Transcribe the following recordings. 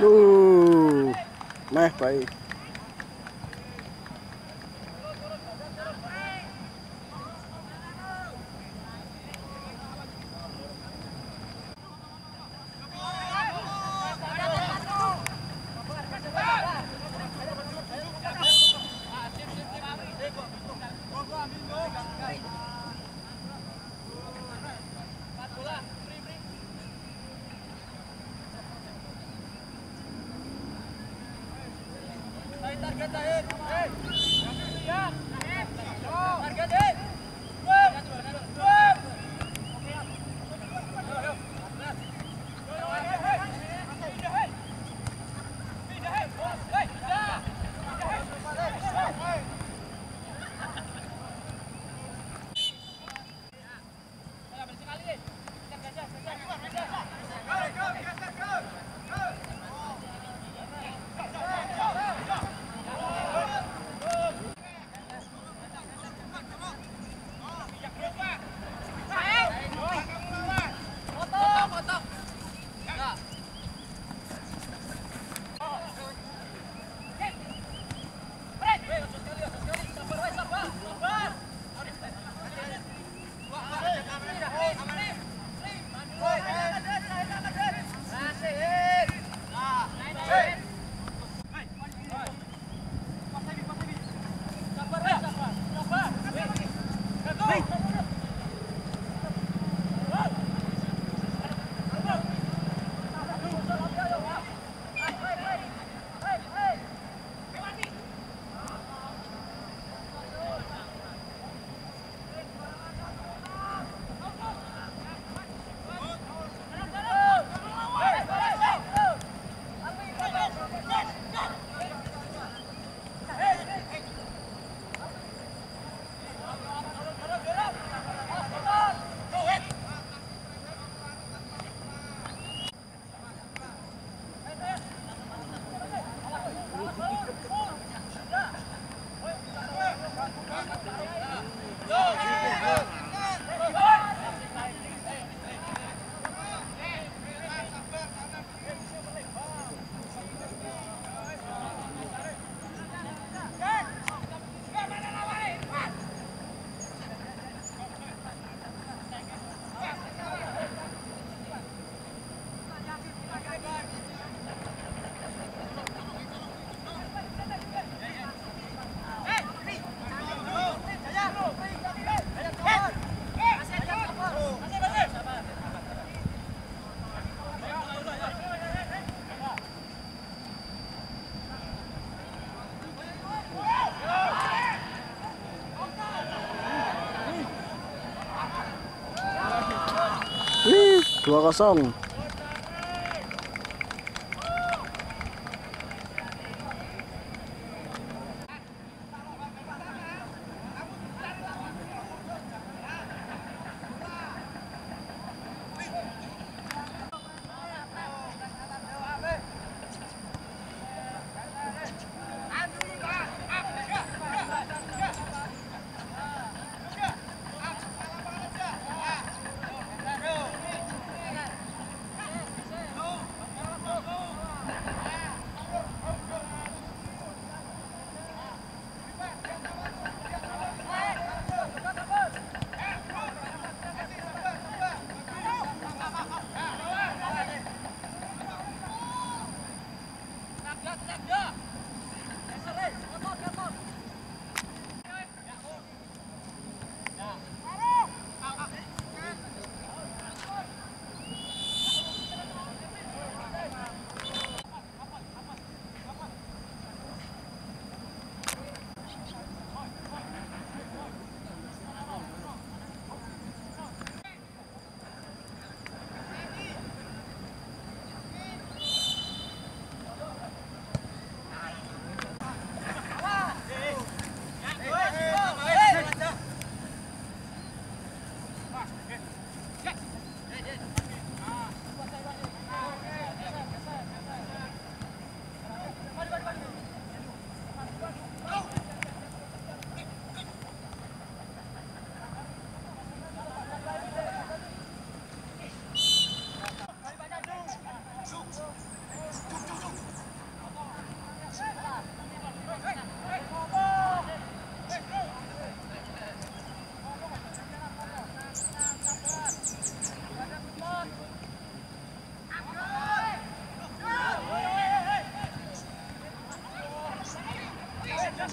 Uh, meh baik. Suwakasong.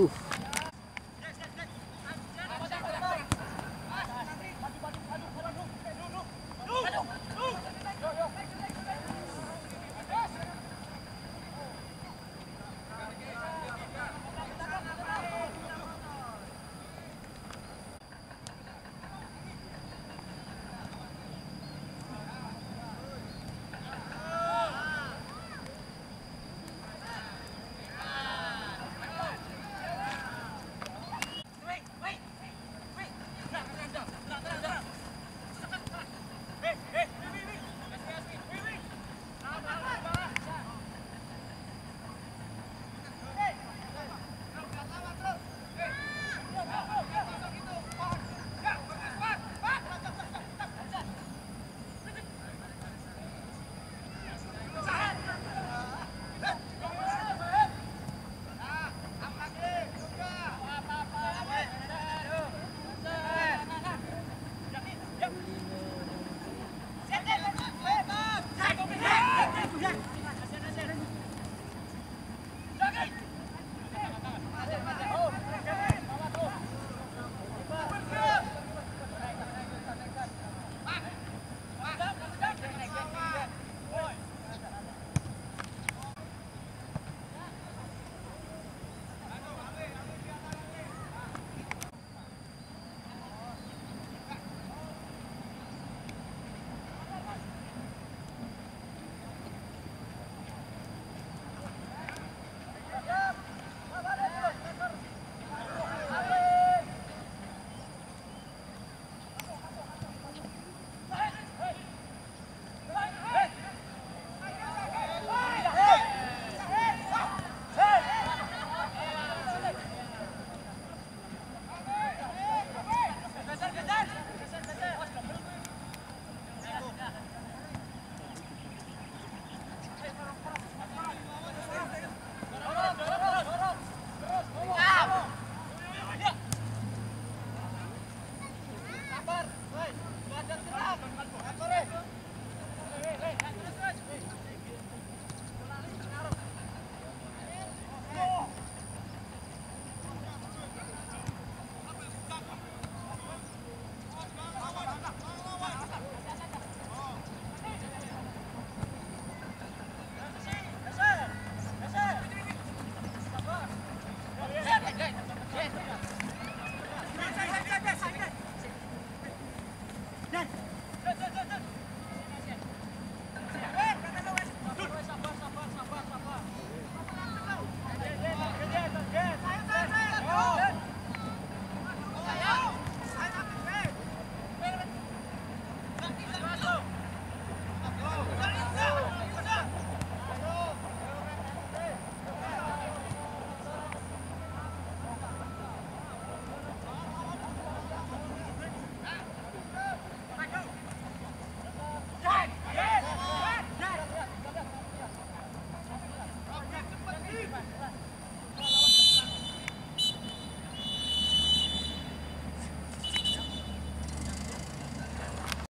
Oof.